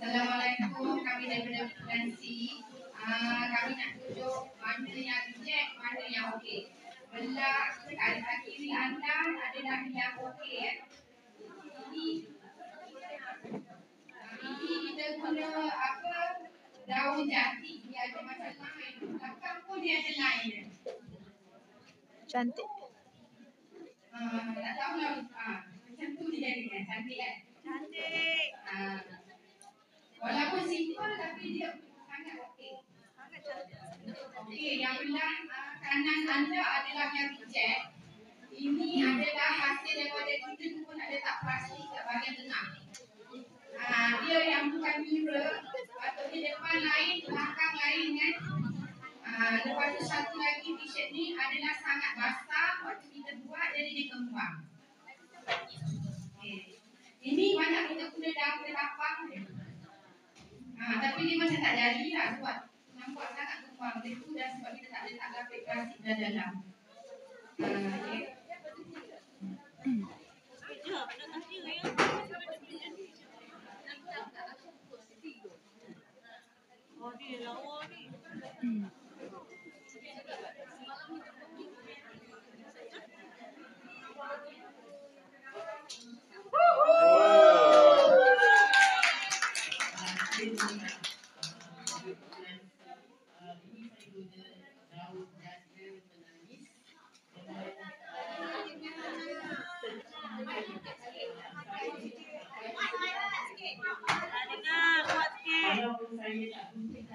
Assalamualaikum, kami daripada Nancy. Uh, kami nak tunjuk mana yang reject, mana yang okey. Belah ada kiri anda adalah yang okey. Eh. Ini, uh, ini kita guna apa daun jati dia ada macam lain. Belakang pun dia ada lain. Cantik. Uh, tak tahu lah. Uh, macam tu dia jadi kan. Cantik kan? Cantik. Uh, walaupun simple tapi dia sangat okey. Okey, yang belah uh, kanan anda adalah yang reject. Ini adalah hasil daripada kita pun ada tak plastik kat bahagian tengah. Uh, dia yang bukan mirror, patutnya depan lain, belakang lain kan. Uh, lepas tu satu lagi t-shirt ni adalah sangat basah waktu kita buat jadi dia kembang. Okay. Ini banyak kita guna daun ketapang dia. Ha, tapi dia macam tak jadi lah sebab nampak sangat kembang dia tu dan sebab kita tak letak lapis plastik dalam dalam. Ha, okay. Oh, dia lawa ni. Hmm.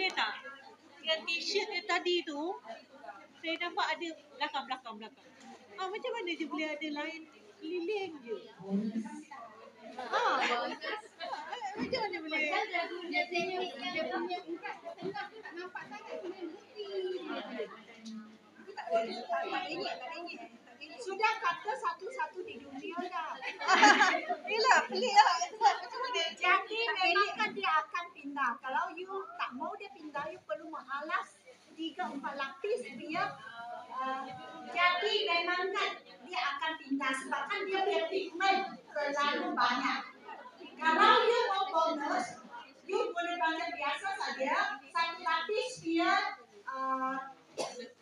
Boleh tak? Yang t-shirt yang tadi tu, saya nampak ada belakang, belakang, belakang. Ah, macam mana dia boleh ada lain keliling je? Ah, macam mana boleh? Dia punya dia punya urat tengah tu tak nampak sangat punya Sudah kata satu-satu di dunia dah. Yelah, pelik lah. Macam mana? Jadi memangkan dia akan pindah. Kalau you tak mau dia pindah, mengalas tiga empat lapis biar uh, jadi memangkan dia akan pindah sebab kan dia punya pigment terlalu banyak. Kalau you mau bonus, you boleh banyak biasa saja satu lapis biar uh,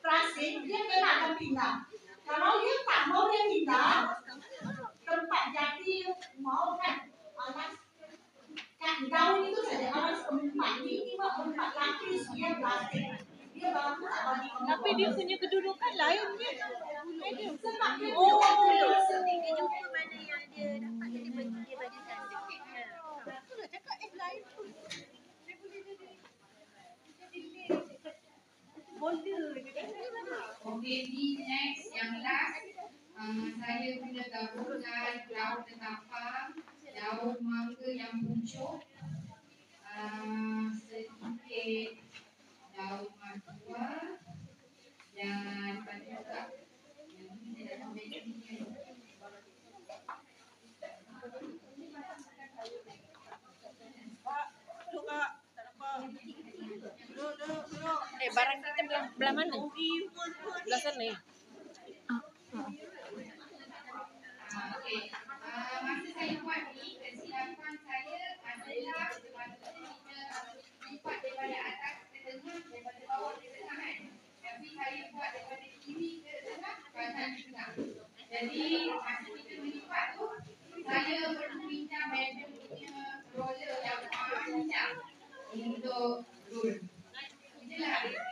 plastik dia memang akan pindah. Kalau you tak mau dia pindah, tempat jadi mau kan alas kan daun itu saja alas empat minimal empat lapis dia plastik dia bagus tak bagi Tapi dia punya kedudukan lain je. sebab dia Oh. Dia jumpa mana yang dia dapat dia bagi dia bagikan sikit. Aku nak cakap eh lain pun. Dia boleh jadi Boulder je. Okey, ni next yang last. Uh, saya guna gabungan daun ketapang, daun mangga yang pucuk, uh, sedikit daun matua dan pada juga yang ni saya dah ambil ni. Duduk kak. Tak apa. Duduk, duduk, duduk. Eh, barang kita belah, belah sana ya? Roll. Itulah,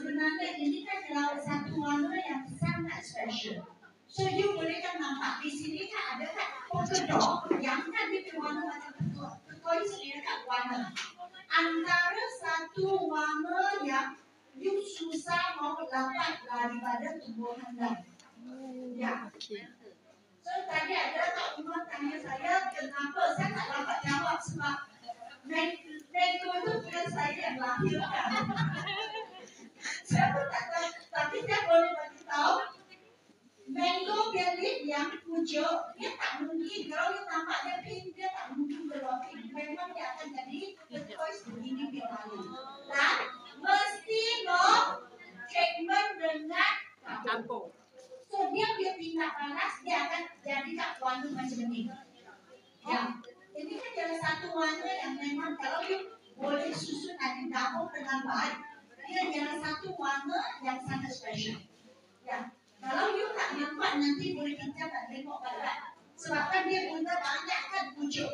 sebenarnya ini kan adalah satu warna yang sangat special. So you boleh kan nampak di sini kan ada kan polka dot yang kan dia warna macam. Ketua you sendiri kan warna. Antara satu warna yang you susah mau dapat daripada tumbuhan lain. Ya. So tadi ada Kak Umar tanya saya kenapa saya tak dapat jawab sebab mango itu bukan saya yang lahirkan. Saya pun tak tahu. Tapi saya boleh bagi tahu mango berry yang pucuk dia tak mungkin kalau dia dia pink dia tak mungkin keluar pink. Memang dia akan jadi turquoise begini dia lalu. Dan mesti no treatment dengan Campur. So dia dia pindah panas dia akan jadi tak warna macam ni. Ya. Ini kan ada satu warna yang memang kalau you boleh susun ada dapur dengan baik, dia adalah satu warna yang sangat special. Ya. Kalau you tak nampak nanti boleh kita tak tengok barat. Sebab kan dia guna banyak kan pucuk.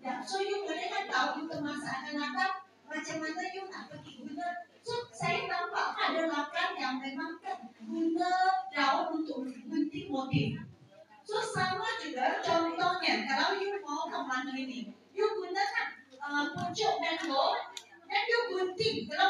Ya, so you boleh kan tahu you kemas akan datang macam mana you nak pergi guna. So saya nampak ada lakan yang memang kan guna daun untuk gunting motif. So sama juga contohnya kalau you mau ke mana ini, you gunakan uh, pucuk mango dan you gunting kalau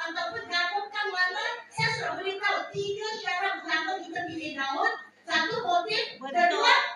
Ataupun gabungkan warna, saya sudah beritahu tiga syarat pertama kita pilih daun. Satu motif, kedua